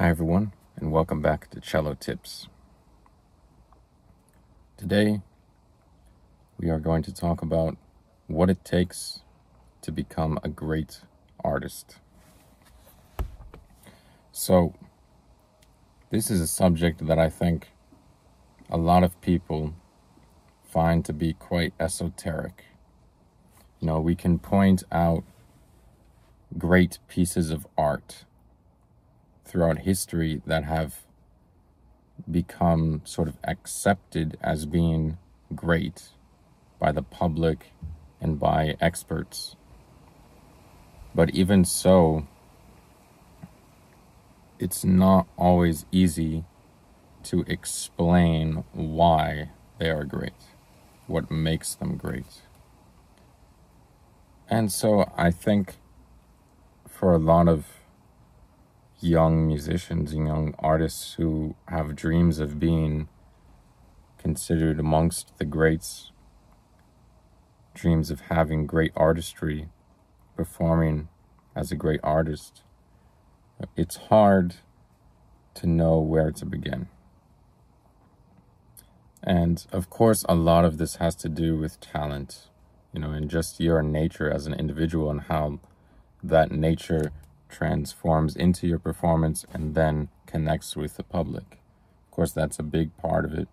Hi, everyone, and welcome back to Cello Tips. Today, we are going to talk about what it takes to become a great artist. So, this is a subject that I think a lot of people find to be quite esoteric. You know, we can point out great pieces of art throughout history that have become sort of accepted as being great by the public and by experts. But even so, it's not always easy to explain why they are great, what makes them great. And so I think for a lot of young musicians and young artists who have dreams of being considered amongst the greats, dreams of having great artistry, performing as a great artist, it's hard to know where to begin. And of course, a lot of this has to do with talent, you know, and just your nature as an individual and how that nature transforms into your performance and then connects with the public. Of course, that's a big part of it.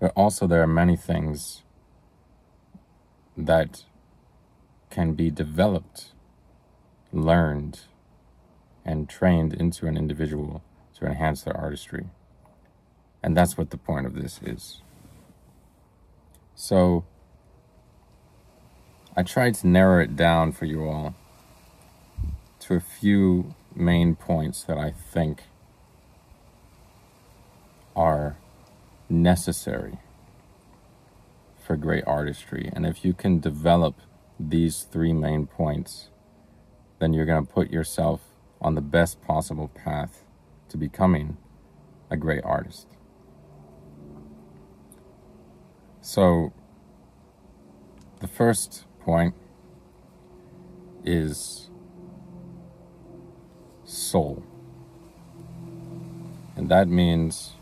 But also, there are many things that can be developed, learned, and trained into an individual to enhance their artistry. And that's what the point of this is. So, I tried to narrow it down for you all to a few main points that I think are necessary for great artistry. And if you can develop these three main points, then you're going to put yourself on the best possible path to becoming a great artist. So, the first point is soul. And that means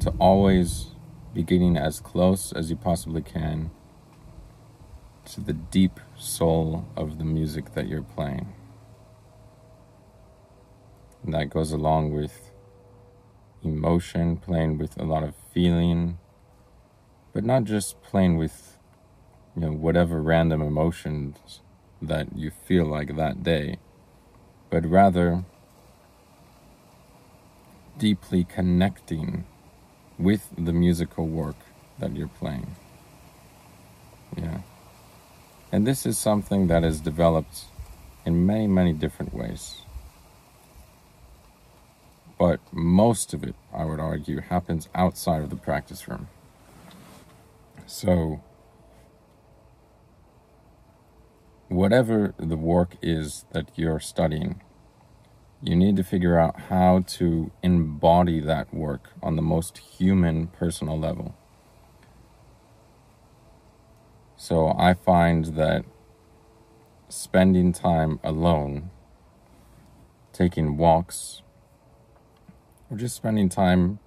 to always be getting as close as you possibly can to the deep soul of the music that you're playing. And that goes along with emotion, playing with a lot of feeling, but not just playing with, you know, whatever random emotions that you feel like that day, but rather deeply connecting with the musical work that you're playing. Yeah. And this is something that is developed in many, many different ways. But most of it, I would argue, happens outside of the practice room. So, whatever the work is that you're studying, you need to figure out how to embody that work on the most human, personal level. So I find that spending time alone, taking walks, or just spending time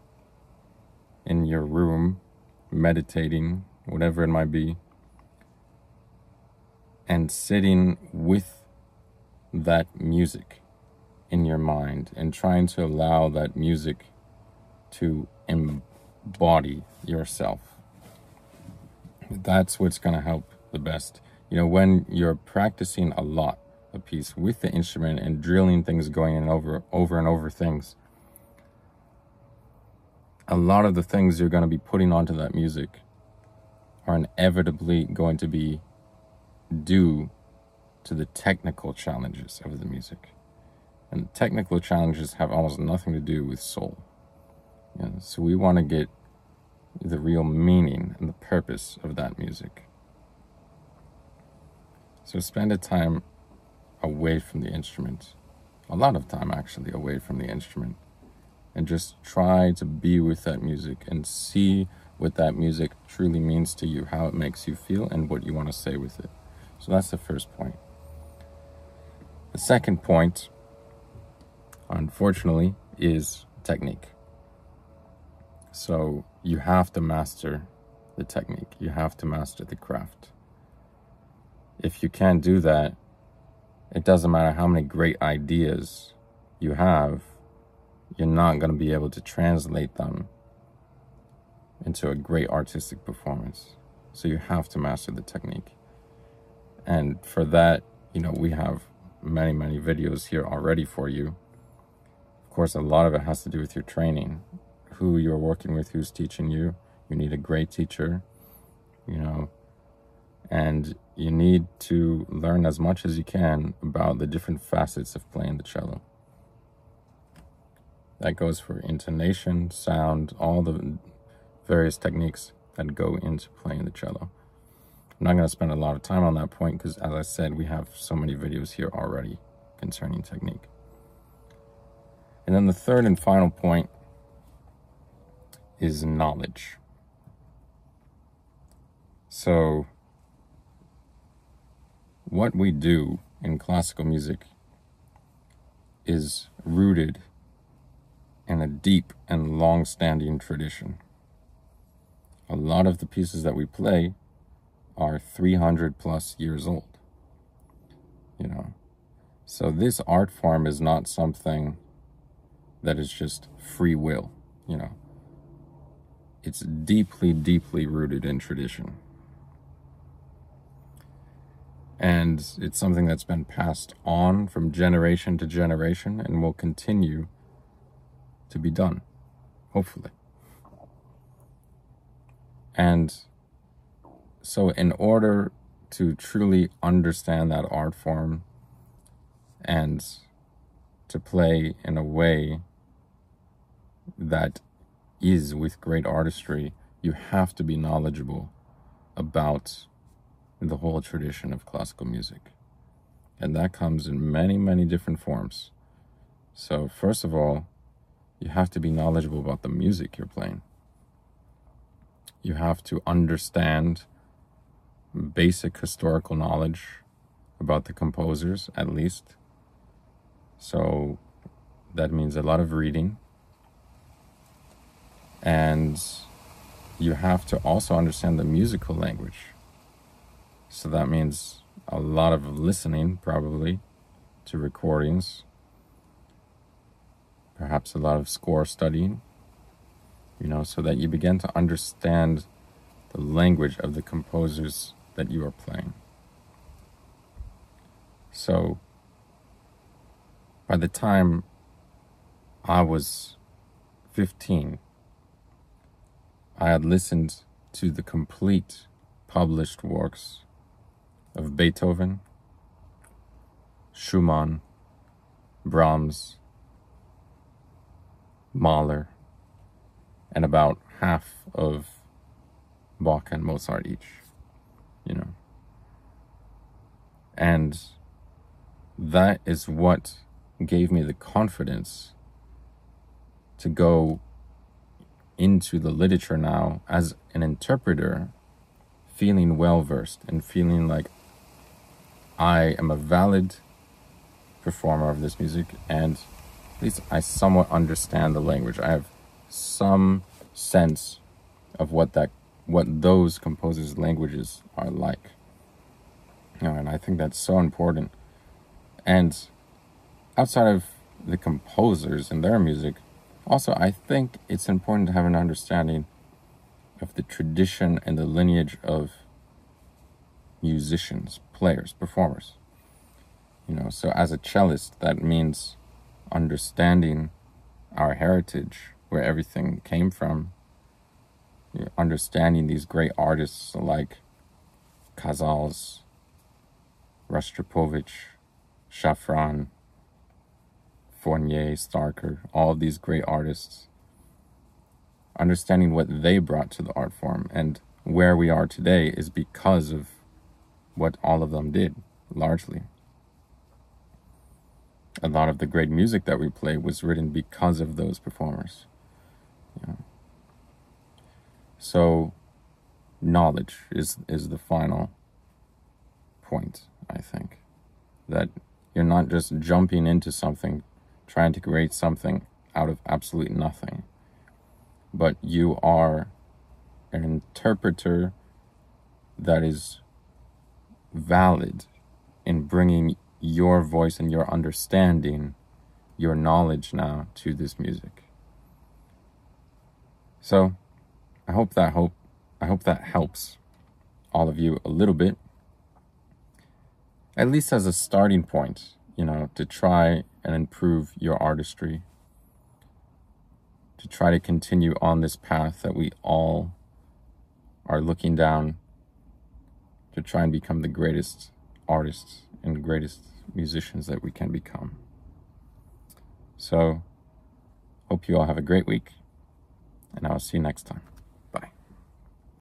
in your room, meditating, whatever it might be, and sitting with that music in your mind and trying to allow that music to embody yourself. That's what's going to help the best. You know, when you're practicing a lot a piece with the instrument and drilling things going and over over and over things, a lot of the things you're going to be putting onto that music are inevitably going to be due to the technical challenges of the music. And technical challenges have almost nothing to do with soul. so we want to get the real meaning and the purpose of that music. So spend a time away from the instrument, a lot of time actually away from the instrument, and just try to be with that music and see what that music truly means to you, how it makes you feel, and what you want to say with it. So that's the first point. The second point unfortunately, is technique. So you have to master the technique, you have to master the craft. If you can't do that, it doesn't matter how many great ideas you have, you're not going to be able to translate them into a great artistic performance. So you have to master the technique. And for that, you know, we have many, many videos here already for you. Of course, a lot of it has to do with your training, who you're working with, who's teaching you. You need a great teacher, you know, and you need to learn as much as you can about the different facets of playing the cello. That goes for intonation, sound, all the various techniques that go into playing the cello. I'm not going to spend a lot of time on that point because, as I said, we have so many videos here already concerning technique. And then the third and final point is knowledge. So, what we do in classical music is rooted in a deep and long standing tradition. A lot of the pieces that we play are 300 plus years old. You know, so this art form is not something that is just free will, you know. It's deeply, deeply rooted in tradition. And it's something that's been passed on from generation to generation and will continue to be done, hopefully. And so, in order to truly understand that art form and to play in a way that is with great artistry, you have to be knowledgeable about the whole tradition of classical music. And that comes in many, many different forms. So, first of all, you have to be knowledgeable about the music you're playing. You have to understand basic historical knowledge about the composers, at least. So that means a lot of reading. And you have to also understand the musical language. So that means a lot of listening, probably, to recordings, perhaps a lot of score studying, you know, so that you begin to understand the language of the composers that you are playing. So, by the time I was 15, I had listened to the complete published works of Beethoven, Schumann, Brahms, Mahler, and about half of Bach and Mozart each you know. And that is what gave me the confidence to go into the literature now as an interpreter, feeling well versed and feeling like I am a valid performer of this music and at least I somewhat understand the language. I have some sense of what that what those composers' languages are like. You know, and I think that's so important. And outside of the composers and their music, also I think it's important to have an understanding of the tradition and the lineage of musicians, players, performers. You know, so as a cellist, that means understanding our heritage, where everything came from, understanding these great artists like Casals, Rostropovich, Shafran, Fournier, Starker, all these great artists, understanding what they brought to the art form and where we are today is because of what all of them did, largely. A lot of the great music that we play was written because of those performers. So, knowledge is is the final point. I think that you're not just jumping into something trying to create something out of absolute nothing. But you are an interpreter that is valid in bringing your voice and your understanding, your knowledge now to this music. So, I hope that hope I hope that helps all of you a little bit. At least as a starting point, you know, to try and improve your artistry. To try to continue on this path that we all are looking down to try and become the greatest artists and greatest musicians that we can become. So, hope you all have a great week, and I'll see you next time.